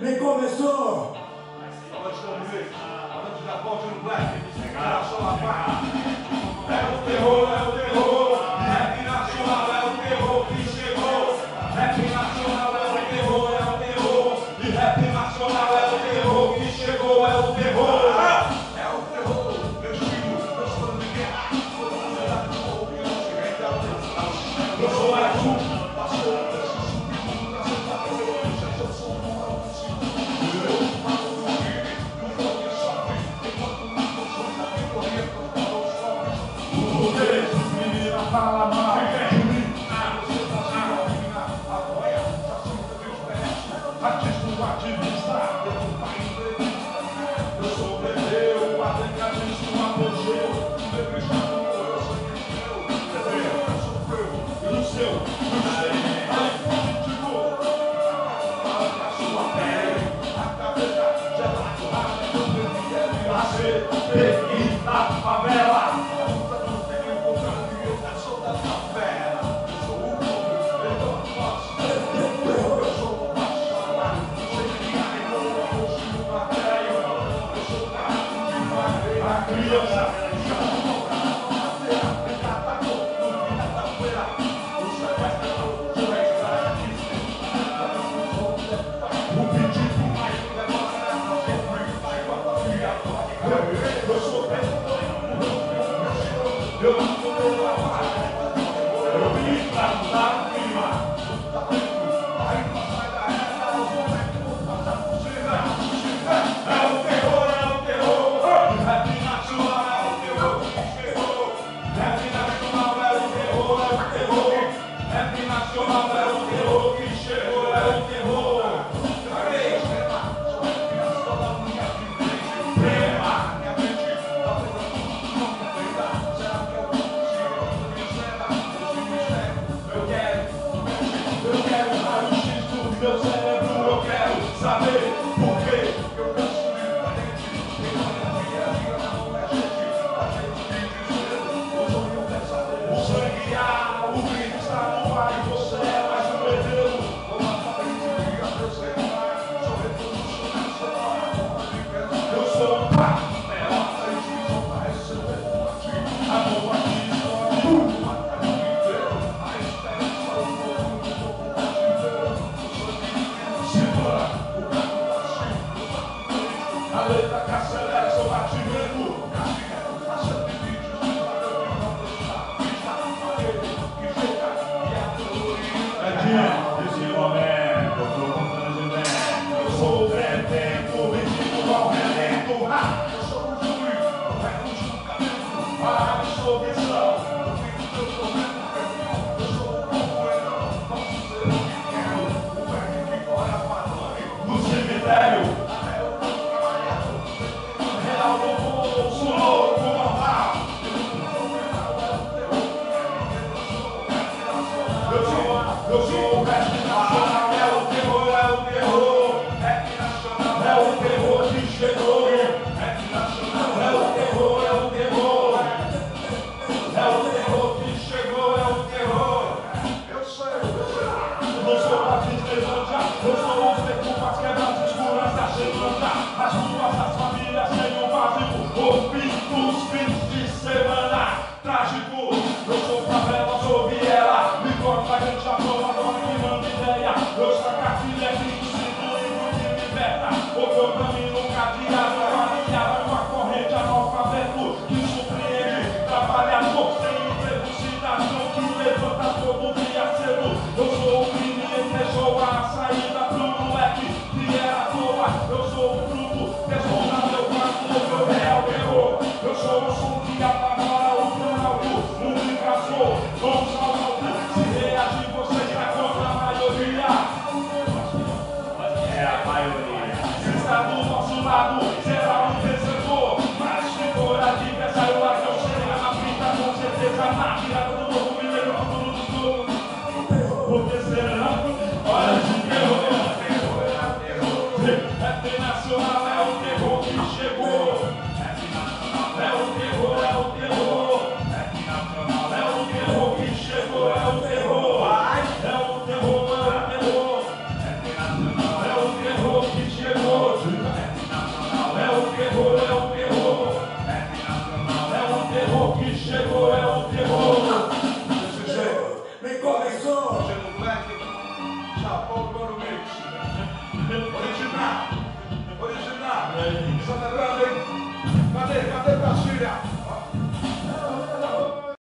nem começou. Nós no Black, o terror, né? Yeah. Joseph. it out.